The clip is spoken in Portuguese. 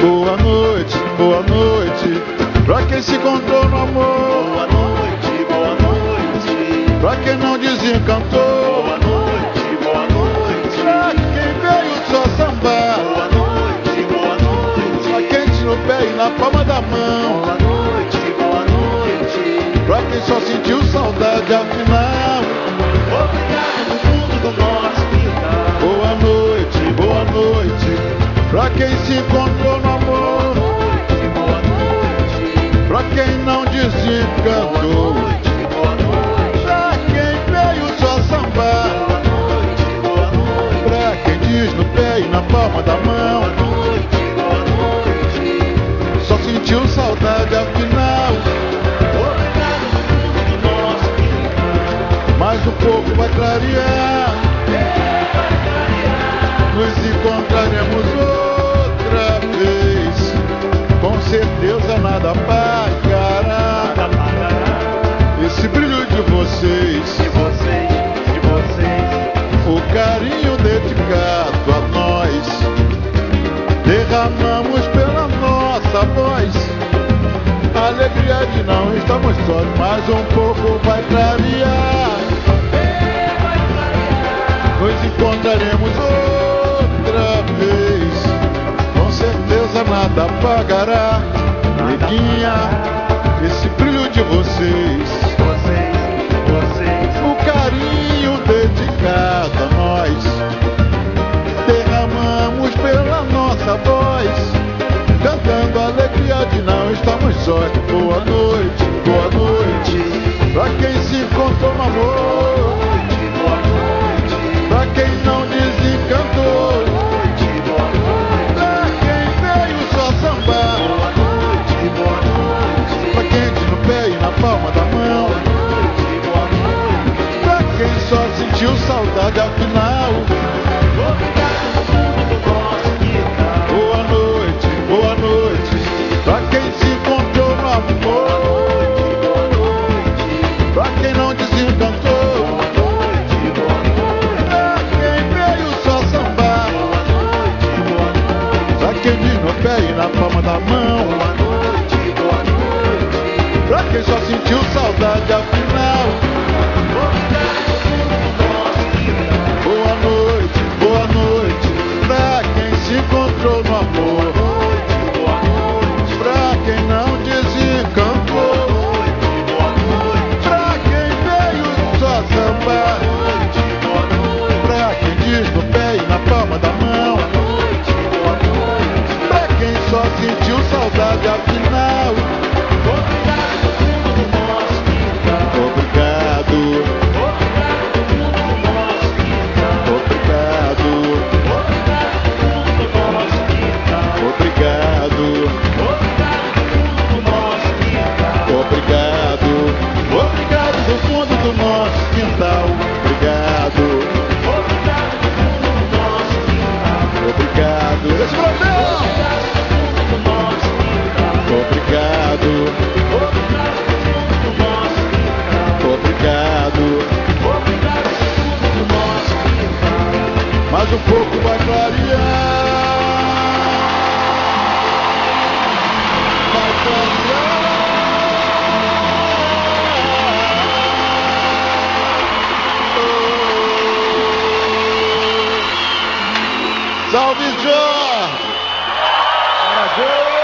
Boa noite, boa noite. Pra quem se encontrou no amor. Boa noite, boa noite. Pra quem não desencantou. Boa noite, boa noite. Pra quem veio só sambar. Boa noite, boa Pra noite. quente no pé e na palma da mão. Boa noite, boa noite. Pra quem só sentiu saudade afinal. Obrigado do fundo do nosso quintal. Boa noite, boa noite. Pra quem se encontrou no quem não desencantou. noite, boa noite. Pra quem veio só sambar. Boa noite, boa noite. Pra quem diz no pé e na palma da mão. Boa noite, boa noite. Só sentiu saudade afinal. Obrigado do fundo do nosso quintal. Mais um pouco vai clarear. Nos encontraremos outra vez. Com certeza nada apagará de vocês. de vocês, de vocês. O carinho dedicado a nós. Derramamos pela nossa voz. A alegria de não estarmos sós. Mais um pouco vai clarear. Nos encontraremos outra vez. Com certeza nada apagará. Neguinha, quem não desencantou. Pra quem veio só sambar. Pra quem diz no pé e na palma da mão. Pra quem só sentiu saudade sentiu saudade afinal. Mais um pouco vai clarear. Vai clarear. Salve, Jó! Brasil!